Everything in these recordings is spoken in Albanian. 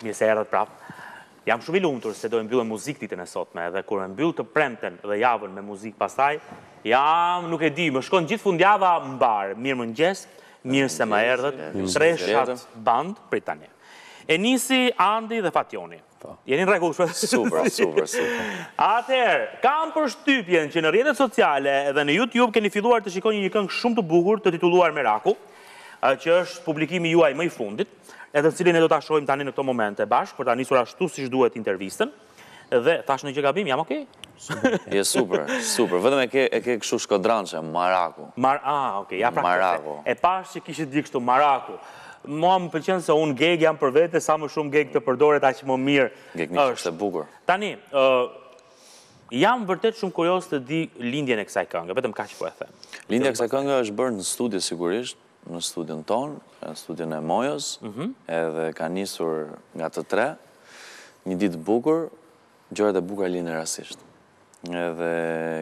Mirë se erdhët prapë. Jam shumë i lumtur se do e mbyll me muzikë ditën e sotme dhe kur e mbyll të premten dhe javën me muzikë pastaj, jam nuk e di, më shkon gjithë fundjava mbarë. Mirë mëngjes, mirë se më erdhët. Treshat band prej tani. E nisi Andi dhe Fatjoni. Po. Jeni në rregull kështu? Super, super, super. Atëherë, kam përshtypjen që në rrjetet sociale dhe në YouTube keni filluar të shikoni një këngë shumë të bukur të titulluar Meraku, që është publikimi juaj më i fundit, edhe të cilin ne do ta shohim tani në këto momente bashkë për ta nisur ashtu siç duhet intervistën. Dhe thashë ndonjë gjë gabim, jam okay? Je super, super. Vetëm e ke e ke kështu shkodrançe, Maraku. Mar, ah, okay, ja pra. Maraku. E pashë që kishte diçka kështu Maraku. Mua më pëlqen se unë geg jam për vete, sa më shumë geg të përdoret aq më mirë është. Gegnishtja është e bukur. Tani, ë jam vërtet shumë kurioz të di lindjen e kësaj kënge, vetëm kaq po e them. Lindja e kësaj kënge është bërë në studio sigurisht, në studion tonë, në studion e Mojës, edhe ka nisur nga të tre, një ditë të bukur, gjërat e bukura lindin rastësisht. Edhe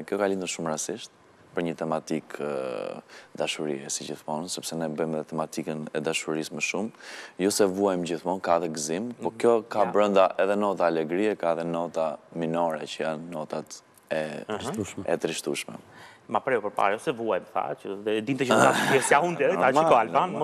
kjo ka lindur shumë rastësisht. për një tematikë dashurie, si gjithmonë, sepse ne bëjmë edhe tematikën e dashurisë më shumë, jo se vuajmë gjithmonë, ka edhe gëzim, po kjo ka brënda edhe nota alegrie, ka edhe nota minore, që janë notat e trishtushme. Ma preu përpara, jo se vuajmë, tha, që dhe din të gjithë nështë pjesë, ja unë dhe, tha shiko Alban,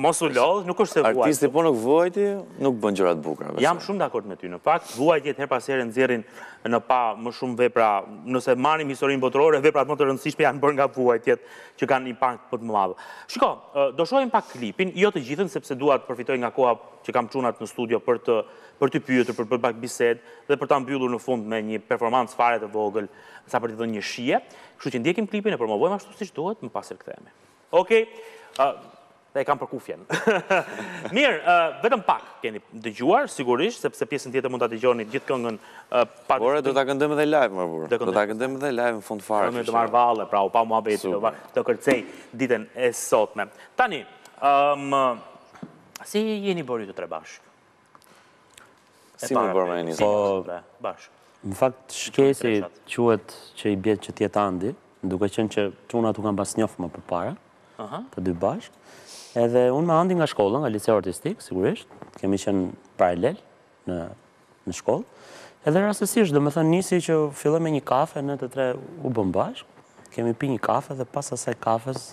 mos u lodh, nuk është se vuajmë. Artisti po nuk vuajti, nuk bën gjëra të bukra. Jam shumë dakord me ty, në fakt, vuajtjet herë pas here nxjerrin, në pah më shumë vepra, nëse marrim historinë botërore, veprat më të rëndësishme janë bërë nga vuajtjet që kanë impakt më të madh. Shiko, do shohim pak klipin, jo të gjithën sepse dua të përfitoj nga koha që kam çunat në studio për t'i pyetur, për të bërë pak bisedë dhe për ta mbyllur në fund me një performancë fare të vogël, sa për t'i dhënë një shije. Kështu që ndjekim klipin, e promovojmë ashtu siç duhet, më pas rikthehemi. Ok, e kam për kufjen. Mirë, vetëm pak keni dëgjuar, sigurisht, sepse pjesën tjetër mund ta dëgjoni gjithë këngën pak... Po e do ta këndojmë edhe live, më bukur. Do ta këndojmë edhe live në fund fare. Do ta marr vallen, pra, u pa muhabeti, do kërcej ditën e sotme. Tani, si jeni bërë ju të tre bashkë? Si jemi bërë me një zë? Në fakt, shkesi quhet që i bie që të jetë Andi, duke qenë që çunat i kam pas njoft më përpara, të dy bashkë, edhe unë me Andin nga shkolla, nga liceu artistik, sigurisht, kemi qenë paralel në shkollë, edhe rastësisht, domethënë nisi që filloi me një kafe, ne të tre u bëmë bashkë, kemi pi një kafe dhe pas asaj kafes,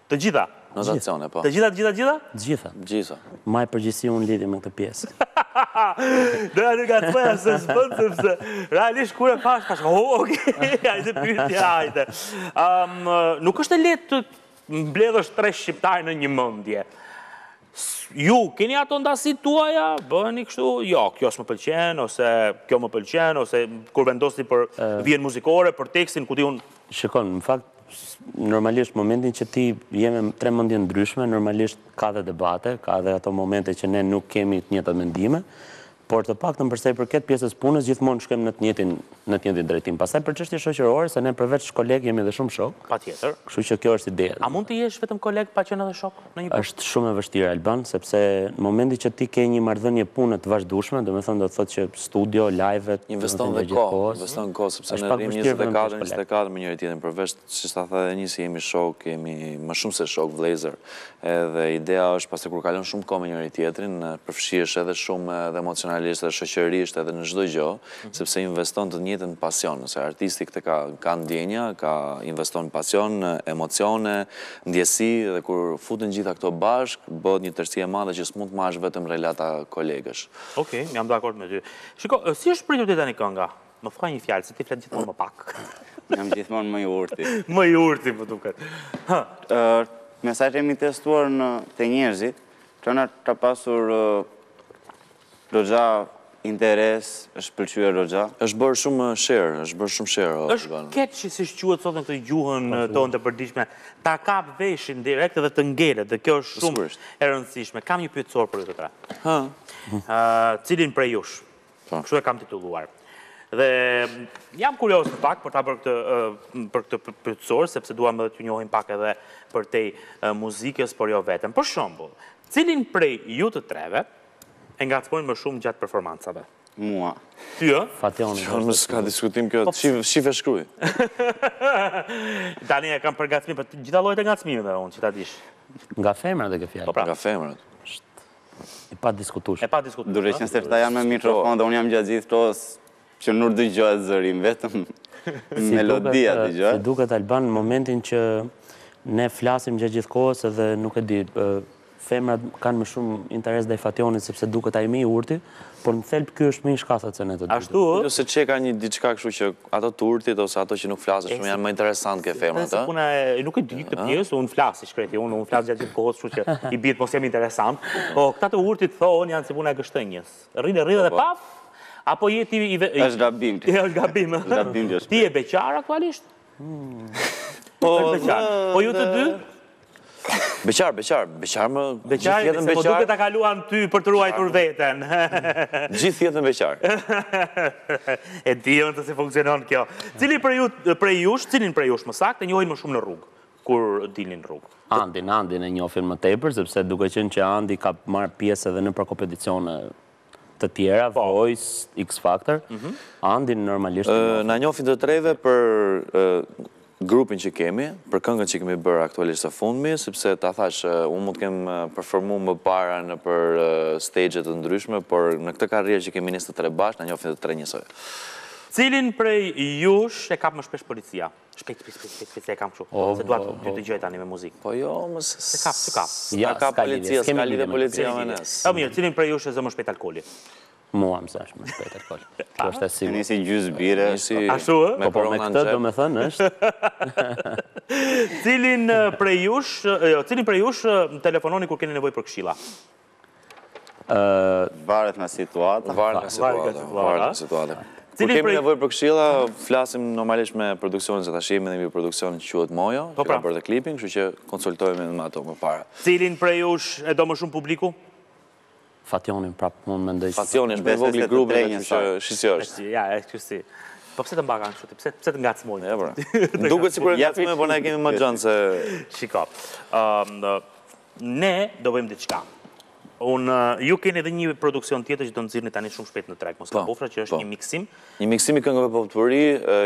Të gjitha. Notacione po. Të gjitha të gjitha të gjitha? Të gjitha. Të gjitha. Ma përgjigje si unë lidhje me këtë pjesë. Doja të gatuaja se s'bën sepse realisht kur e pash tash, oh, ok, hajde pyetje, hajde. Um, nuk është e lehtë të mbledhësh tre shqiptarë në një mendje. Ju keni ato ndasi tuaja, bëheni kështu, jo, kjo s'më pëlqen ose kjo më pëlqen ose kur vendosi për vijën muzikore, për tekstin ku ti unë Shiko, në fakt Normalisht momentin që ti je me tre mendje të ndryshme, normalisht ka dhe debate, ka dhe ato momente që ne nuk kemi të njëjtat mendime, por të paktën përsa i përket pjesës punës gjithmonë shkojmë në të njëjtin në të njëjtin drejtim. Pastaj për çështje shoqërore, se ne përveç kolegë jemi dhe shumë shokë. Patjetër. Kështu që kjo është ideja. A mund të jesh vetëm koleg pa qenë edhe shok? Është shumë e vështirë Alban, sepse në momentin që ti ke një marrëdhënie pune të vazhdueshme, domethënë do të thotë që studio, live-et, investon dhe kohë, investon kohë sepse ne rrimë 24, 24 me njëri tjetrin, përveç siç ta thashë edhe një herë jemi shokë, jemi më shumë se shokë, vëllezër. Edhe ideja është pasi kur kalon shumë kohë me njëri tjetrin, përfshihesh edhe shumë edhe emocionalisht edhe shoqërisht edhe në çdo gjë, sepse investon të njëjtin pasion, se artisti këtë ka ndjenja, ka investon pasion, emocione, ndjesi dhe kur futen gjitha këto bashkë bëhet një tërësi e madhe që s'mund të mbash vetëm relata kolegësh. Ok, jam dakord me ty. Shiko, si është pritur deri tani kënga? Më thuaj një fjalë, se ti flet gjithmonë më pak. Unë jam gjithmonë më i urti. Më i urti më duket. Hë. Me sa kemi testuar ne te njerëzit, kanë ka pasur Goxha interes është pëlqyer goxha. Është bërë shumë share, është bërë shumë share o Alban. Është catchy siç quhet sot në këtë gjuhën tonë të përditshme, ta kap veshi direkt dhe të ngelet dhe kjo është shumë e rëndësishme. Kam një pyetësor për ju të tre. Hë. Cilin prej jush? Kështu e kam titulluar. Dhe jam kurioz pak për ta bërë këtë për këtë pyetësor sepse duam edhe t'ju njohim pak edhe përtej muzikës, por jo vetëm. Për shembull, cilin prej ju të treve E ngacmojnë më shumë gjatë performancave. Mua. Ty ë? Fatjoni. Çfarë më s'ka diskutim kjo? Po shif shif e shkruaj. Tani e kam për ngacmim për të gjitha llojet e ngacmimeve unë që ta dish. Nga femrat e ke fjalën. Po pra. Nga femrat. Është e padiskutueshme. E padiskutueshme. Duke qenë se këta janë me mikrofon dhe unë jam gjatë gjithë kohës Që nuk dëgjohet zëri, vetëm melodia dëgjohet. Si duket Alban në momentin që ne flasim gjatë gjithë kohës edhe nuk e di, femrat kanë më shumë interes drejt Fatjonit sepse duket ai më i urti, por në thelb ky është më i shkathët se ne të dy. Ashtu është? Jo se qeka një diçka kështu që ato të urtit ose ato që nuk flasin shumë janë më interesant ke femrat, e? Se puna e, nuk e di këtë pjesë, unë flas i shkreti, unë unë flas gjatë gjithë kohës, kështu që i bie të mos jem interesant, po këta të urtit thonë janë si puna e gështenjës. Rri rri dhe paf, apo je ti i vetë. Është gabim ti. Është gabim. Është gabim ti. Ti je beqar aktualisht? Hmm. Po, po ju të dy? Beqar, beqar, beqar më... Beqar, se po duke ta kaluan ty për të ruajtur veten. Gjithë jetën beqar. E di unë tek si funksionon kjo. Cili prej jush, cilin prej jush më saktë, e njohin më shumë në rrugë? kur dilni në rrugë? Andin, Andin e njohin më tepër, sepse duke qenë që Andi ka marrë pjesë edhe nëpër kompeticione të tjera, Voice, X Factor, Andin normalisht e njohin. Na njohin të treve për grupin që kemi, për këngën që kemi bërë aktualisht së fundmi, sepse ta thashë, unë mund të kem performu më para nëpër stage-e të ndryshme, por në këtë karrierë që kemi nisë të tre bashkë, na njohin të tre njësoj. Cilin prej jush e kap më shpesh policia? Shpejt, shpejt, shpejt, shpejt, shpejt, se e kam kështu. Se dua të të dëgjoj tani me muzikë. Po jo, më se... S'e kap, s'e kap. Ja ka policia, s'ka lidhje policia me ne. E mirë, cilin prej jush e zë më shpejt alkooli? Mua më zë më shpejt alkooli. Kjo është e si... Një si gjysë birre. Ashtu, e? Po, po, me këtë do me thënë është. Cilin prej jush, jo, cilin prej jush telefononi kur keni nevojë për këshila? Varet nga situata. Varet nga situata. Kur kemi nevojë për këshilla, flasim normalisht me produksionin, se tashi kemi dhe një produksion që quhet Mojo, po, pra, që ka bërë dhe klipin, kështu që konsultohemi dhe me ato më para. Cilin prej jush e do më shumë publiku? Fationin, prapë, unë mendoj. Fationin, është më i vogli i grupit, kështu që shqisi është. Ja, e shqisi. Po pse të mbakan kështu, pse të ngacmojnë? Ja, pra. Duket sikur ngacmojnë, po na e kemi me xhan, se... Shiko. Ne do bëjmë diçka. Unë, ju keni edhe një produksion tjetër që do nxirrni tani shumë shpejt në treg, mos gabofsha, që është një miksim. Një miksim i këngëve potpuri,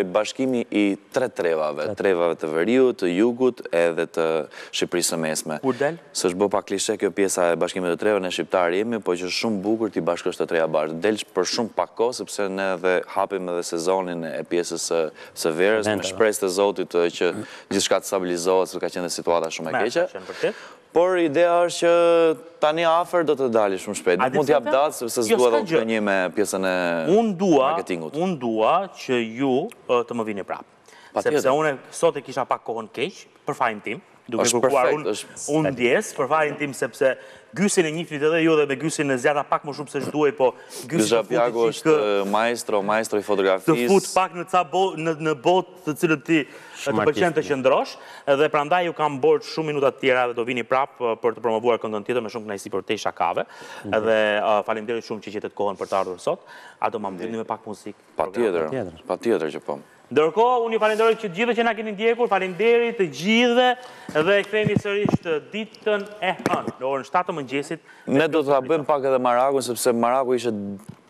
bashkimi i tre trevave, trevave të veriut, të jugut edhe të Shqipërisë së mesme. Kur del? Se është bo pak klishe kjo pjesa e bashkimit të trevave, ne shqiptarë jemi, po që është shumë bukur t'i bashkosh të treja bashkë. Del për shumë pak kohë, sepse ne dhe hapim edhe sezonin e pjesës së verës, me shpresë te Zoti që gjithçka të stabilizohet, sepse ka qenë dhe situata shumë e keqe. Ka qenë vërtet. Por ideja është që tani afër do të dali shumë shpejt. Nuk mund të jap datë sepse s'dua të gënjej me pjesën e marketingut. Unë dua që ju të më vini prapë. Sepse unë sot e kisha pak kohën keq, për fajin tim, duke kërkuar unë ndjesë, për fajin tim sepse Gysin e njifnit edhe ju dhe me Gysin e zgjata pak më shumë seç duhej, po Gysi të fut një çikë... Gysa Pjagu është maestro, maestro i fotografisë. Të fut pak në ca në bot të cilët ti të pëlqen të qëndrosh dhe prandaj ju kam borxh shumë minuta të tjera dhe do vini prapë për të promovuar këngën tjetër me shumë kënaqësi përtej shakave. Dhe faleminderit shumë që gjetët kohën për të ardhur sot. A do ma mbyllni me pak muzikë? Patjetër. Patjetër që po. Ndërkohë, unë ju falenderoj që të gjithëve që na keni ndjekur, faleminderit të gjithëve dhe kthehemi sërish ditën e hënë në orën 7 të mëngjesit. Ne do ta bëjmë pak edhe Marakun sepse Maraku ishte